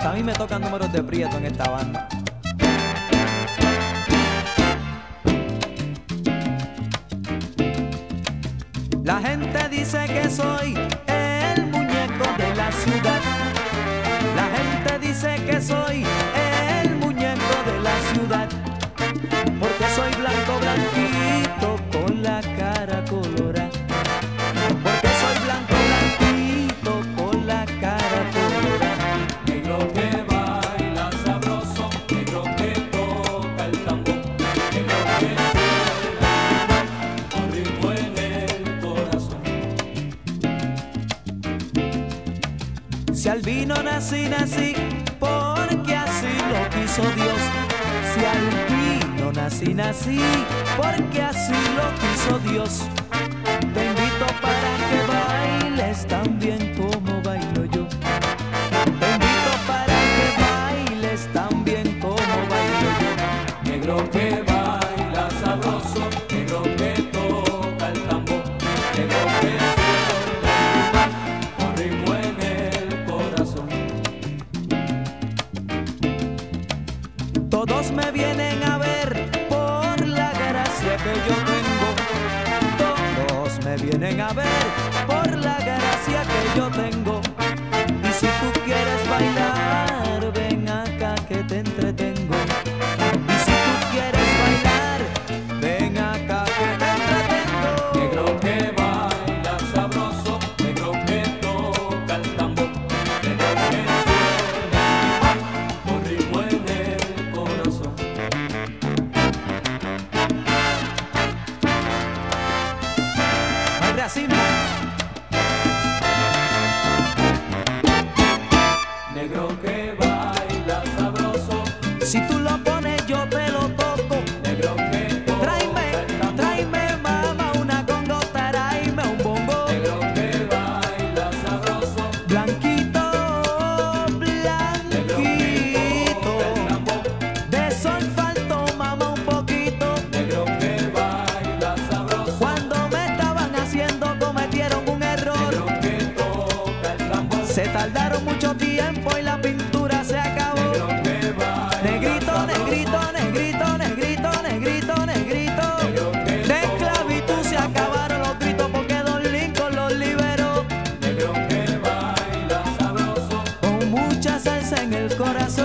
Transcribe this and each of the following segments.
A mí me tocan números de Prieto en esta banda. Si al vino nací, nací, porque así lo quiso Dios. Si al vino nací, nací, porque así lo quiso Dios. vienen a ver por la gracia que yo tengo. corazón.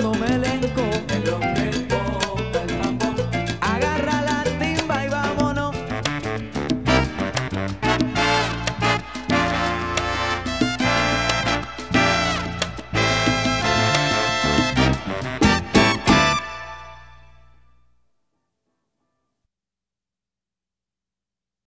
no me le